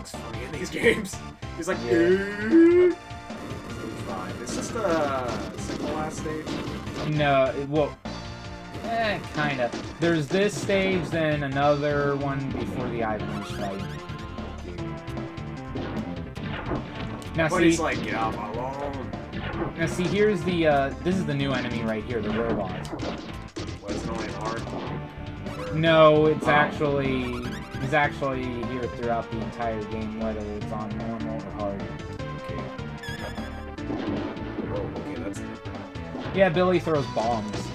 looks funny in these games. He's like, Yeah. Five. Is this the second last stage? No, it- well, eh, kind of. There's this stage, then another one before the Ivan's fight. Now But see, he's like, get out my lawn. now see, here's the, uh, this is the new enemy right here, the robot. Was it only hard? Or- No, it's actually, he's actually here throughout the entire game, whether it's on normal or hard. Okay. Oh, okay, that's Yeah, Billy throws bombs.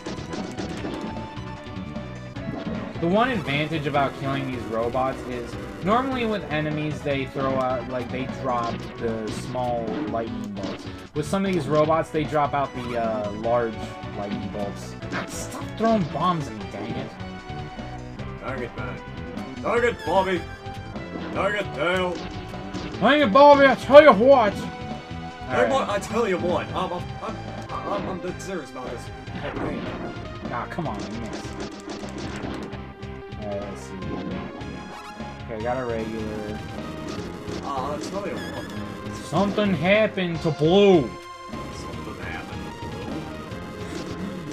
The one advantage about killing these robots is normally with enemies they throw out like they drop the small lightning bolts. With some of these robots they drop out the uh, large lightning bolts. Stop throwing bombs at me, dang it. target man. Target Bobby. Target Dale. Dang it, Bobby, I tell you what! Hey, Alright. boy, I tell you what, I'm, I'm, I'm, I'm, I'm dead serious about this. Ah, come on, missed. Alright, let's see. Okay, got a regular. Uh, I'll tell you what. Something happened to Blue. Something happened.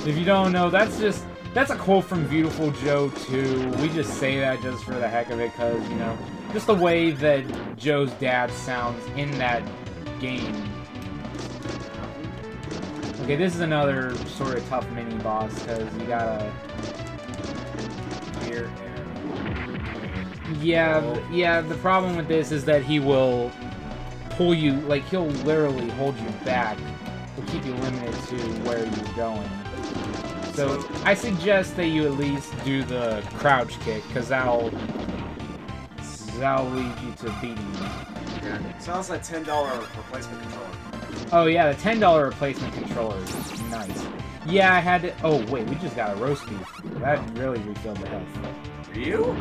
If you don't know, that's just that's a quote from Viewtiful Joe too. We just say that just for the heck of it, cause you know, just the way that Joe's dad sounds in that game. Okay, this is another sort of tough mini boss, cause you gotta. Here, Yeah, yeah. The problem with this is that he will pull you, like he'll literally hold you back. He'll keep you limited to where you're going. So I suggest that you at least do the crouch kick, because that'll that'll lead you to beating me. Yeah. So that's that ten dollar replacement controller. Oh yeah, the ten dollar replacement controller is nice. Yeah, I had to. Oh wait, we just got a roast beef. That really refilled the health. You?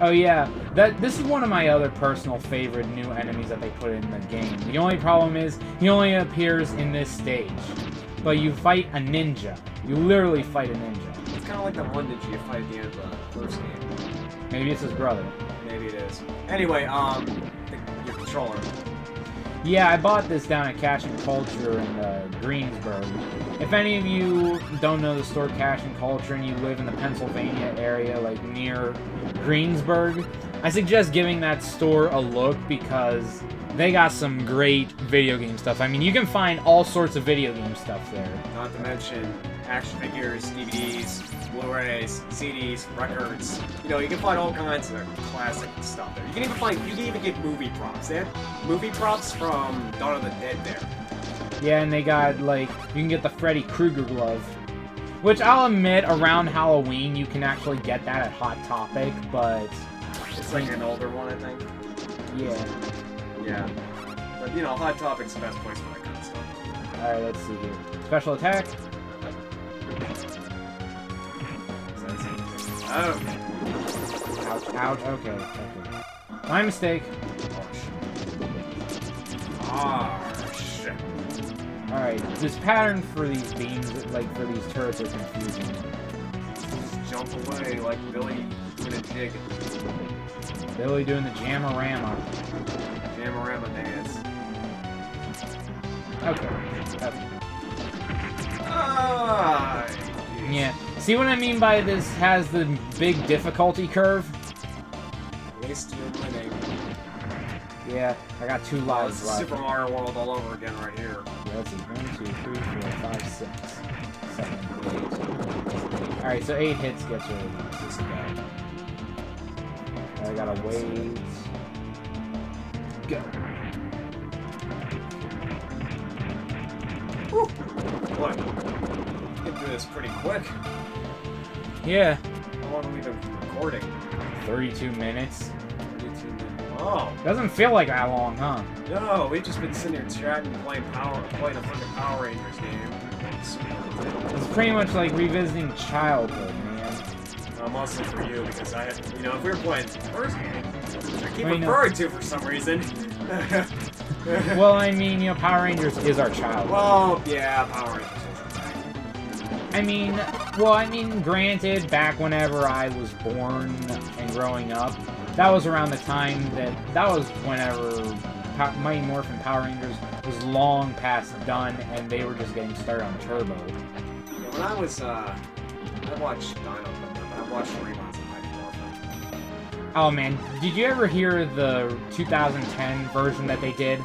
Oh yeah, that this is one of my other personal favorite new enemies that they put in the game. The only problem is he only appears in this stage, but you fight a ninja. You literally fight a ninja. It's kind of like the one that you fight at the end of the first game. Maybe it's his brother. Maybe it is. Anyway, um, the, your controller. Yeah, I bought this down at Cash and Culture in uh, Greensburg. If any of you don't know the store Cash and Culture and you live in the Pennsylvania area, like near Greensburg, I suggest giving that store a look because they got some great video game stuff. I mean, you can find all sorts of video game stuff there. Not to mention action figures, DVDs, Blu-rays, CDs, records. You know, you can find all kinds of classic stuff there. You can even find, you can even get movie props. They have movie props from Dawn of the Dead there. Yeah, and they got like you can get the Freddy Krueger glove, which I'll admit around Halloween you can actually get that at Hot Topic, but It's like an older one, I think. yeah. Yeah. But you know, Hot Topic's the best place for that kind of stuff. All right, let's see here. Special attack. Oh. Ouch! Ouch! Okay. Okay. My mistake. Ah, shit. All right. This pattern for these beams, like for these turrets, is confusing. Just jump away like Billy in a jig. Billy doing the jamorama. Jamarama dance. Okay. okay. Ah. Yeah. See what I mean by this has the big difficulty curve? At least you're winning. Yeah. I got two lives left. Super Mario World all over again right here. Let's see. One, two, three, four, five, six, seven, eight. Alright, so eight hits gets rid of this guy. I gotta wait. Go. Boy, get through this pretty quick. Yeah. How long have we been recording? 32 minutes. 32 minutes. Oh, Doesn't feel like that long, huh? no, we've just been sitting here chatting, playing Power, playing a fucking Power Rangers game. It's pretty much like revisiting childhood, Uh, mostly for you, because I, you know, if we were playing first game, I keep Well, referring to for some reason. Well, I mean, you know, Power Rangers is our childhood. well, yeah, Power Rangers is a thing. I mean, well, I mean, granted, back whenever I was born and growing up, that was around the time that that was whenever Pa- Mighty Morphin Power Rangers was long past done, and they were just getting started on Turbo. Yeah, when I was, uh, I watched Dino I watched reruns of Mighty Morphin. Oh man, did you ever hear the 2010 version that they did?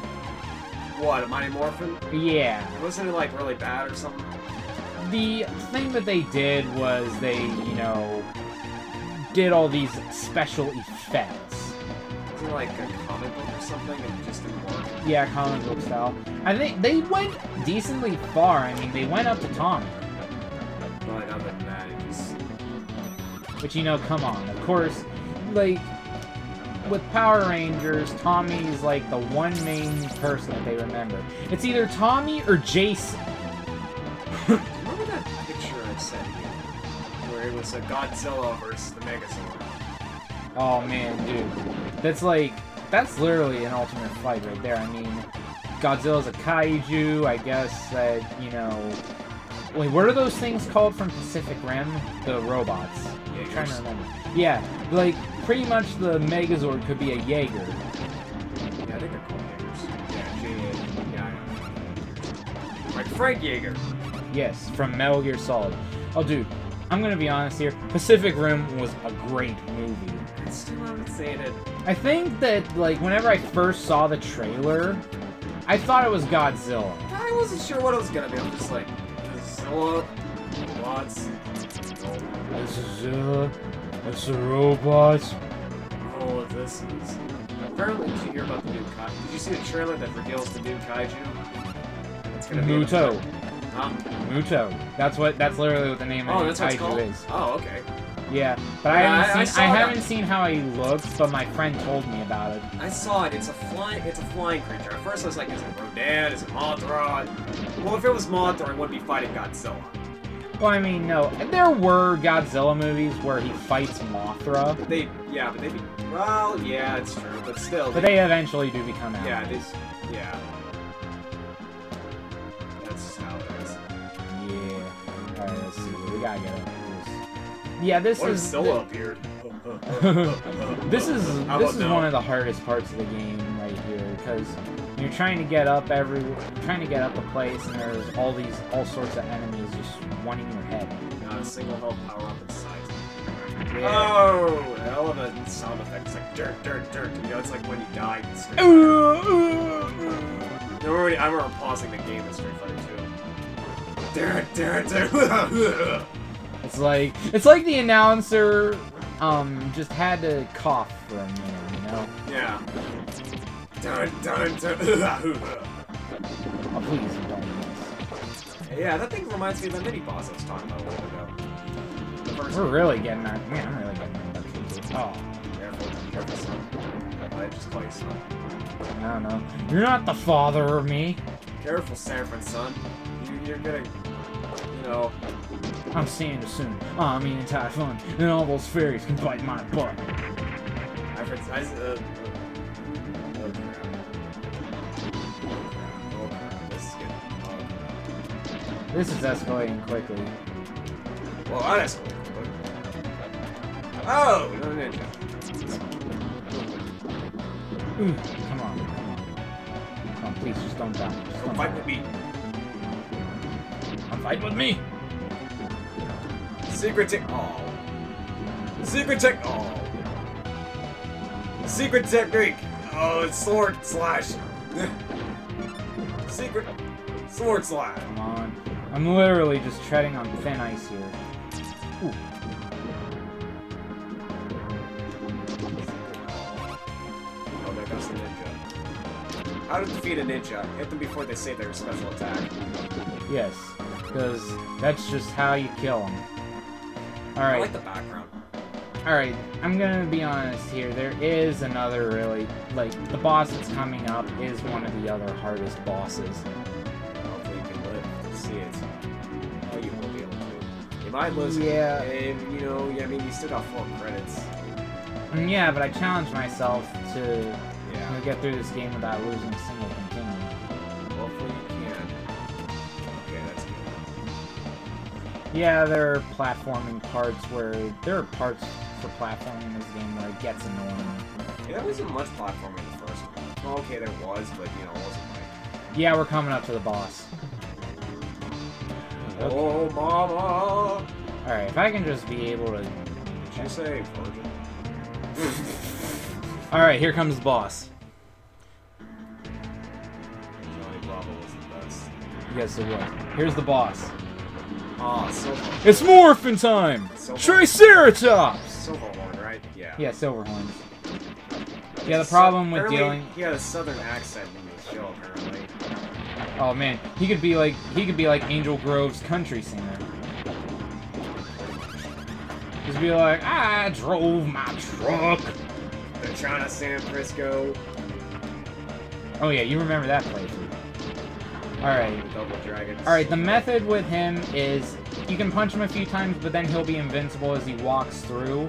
What, a Mighty Morphin? Yeah. Wasn't it like really bad or something? The thing that they did was they, you know, did all these special effects. Wasn't it like a comic book or something and just didn't work? Yeah, comic book style. I think they went decently far. I mean, they went up to Tommy. But other than that. But you know, come on. Of course, like with Power Rangers, Tommy's like the one main person that they remember. It's either Tommy or Jason. Remember that picture I sent you? Where it was a Godzilla versus the Megazord? Oh man, dude. That's like that's literally an ultimate fight right there. I mean, Godzilla's a kaiju, I guess that, you know Wait, what are those things called from Pacific Rim? The robots. I'm trying to remember. Yeah, like pretty much the Megazord could be a Jaeger. Yeah, I think they're called Jaegers. Yeah, J Yeah, I know. Like Frank Jaeger. Yes, from Metal Gear Solid. Oh, dude, I'm gonna be honest here. Pacific Rim was a great movie. I still it. I think that, like, whenever I first saw the trailer, I thought it was Godzilla. I wasn't sure what it was gonna be. I'm just like, Zilla, lots. This is, Zilla. it's a robot. Oh, this is. Apparently, did you hear about the new kaiju? Did you see the trailer that reveals the new kaiju? It's gonna be. Muto. Um, Muto. That's what, that's literally what the name oh, of that's the kaiju is. Oh, okay. Yeah, but I haven't I- I seen, saw I, haven't seen how he looks, but my friend told me about it. I saw it. It's a flying. It's a flying creature. At first, I was like, is it Rodan? Is it Mothra? Well, if it was Mothra, I wouldn't be fighting Godzilla. Well, I mean, no, there were Godzilla movies where he fights Mothra, But they, yeah, but they be. Well, yeah, it's true, but still. but they eventually do become Yeah, allies. they. Yeah. That's just how it is. Yeah. Alright, let's see. We gotta get this. Yeah, this What is Zilla appeared? this is this is one of the hardest parts of the game right here because you're trying to get up every trying to get up a place and there's all these all sorts of enemies just wanting your head. Not a single health power up in sight. Yeah. Oh, hell of a sound effect. It's like dirt, dirt, dirt. You know, it's like when you die. in Street Ooh, Fighter. ooh, ooh. I remember, I remember pausing the game in Street Fighter 2. Dirt, dirt, dirt. It's like it's like the announcer um just had to cough for a minute, you know? yeah. Dun, dun, dun. Oh please don't miss. yeah, that thing reminds me of the mini boss I was talking about a little ago. We're one. really getting our man, I'm really getting our. Oh, Careful, careful, son. I just call you son. Don't know. You're not the father of me. Careful, Sanford, son. You, you're gonna, you know, I'm seeing you soon. I mean in Typhoon, and all those fairies can bite my butt. I've heard, I, uh, crap. Oh crap, this is getting, oh. This is escalating quickly. Well, escalated quick. Oh, no ninja. Ooh, come on, come on. Come on, please, just don't die. Just Don't don't fight die. with me. Come fight with me. Secret tech. Oh. Secret tech. Oh. Secret technique. Oh, it's sword slash. Secret sword slash. Come on. I'm literally just treading on thin ice here. Ooh. Oh, there goes the ninja. How to defeat a ninja? Hit them before they say their special attack. Yes, because that's just how you kill them. I Alright, like the background. alright, I'm gonna be honest here. There is another really, like, the boss that's coming up is one of the other hardest bosses. Hopefully you can live to see it. Oh, you will be able to. You might lose. Yeah. And, you know, yeah, I mean, you still got four credits. Mm, yeah, but I challenged myself to Yeah. get through this game without losing a single Yeah, there are platforming parts where there are parts for platforming in this game where it gets annoying. Yeah, there wasn't much platforming in the first one. Well, okay, there was, but you know, it wasn't like. Yeah, we're coming up to the boss. Oh, mama! Alright, if I can just be able to... Did you say virgin? Alright, here comes the boss. Johnny Bravo was the best. Yes, it was. Here's the boss. Silver. It's morphin' time! Silver. Triceratops! Silverhorn, right? Yeah. Yeah, Silverhorns. Yeah, the problem with Apparently, dealing... He had a southern accent in the show, apparently. Oh man, he could be like he could be like Angel Grove's country singer. Just be like, I drove my truck. They're trying to San Frisco. Oh yeah, you remember that playthrough. Alright. Double Dragons. Alright, the method with him is you can punch him a few times, but then he'll be invincible as he walks through.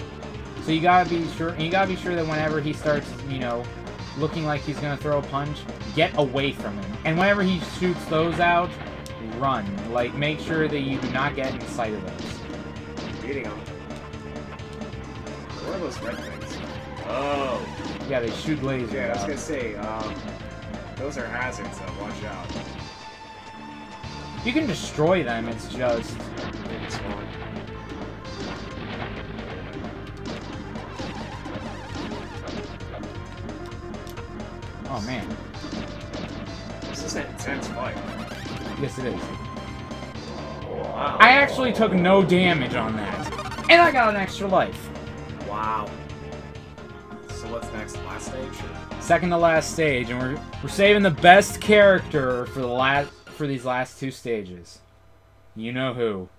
So you gotta be sure you gotta be sure that whenever he starts, you know, looking like he's gonna throw a punch, get away from him. And whenever he shoots those out, run. Like make sure that you do not get in sight of those. Beating them. What are those red things? Oh. Yeah, they shoot lasers. Yeah, I was out. gonna say, um, those are hazards, so watch out. You can destroy them, it's just spawn. Oh man. This is an intense fight. Yes it is. Wow. I actually took no damage on that. And I got an extra life. Wow. So what's next? Last stage? Second to last stage, and we're we're saving the best character for the last for these last two stages. You know who.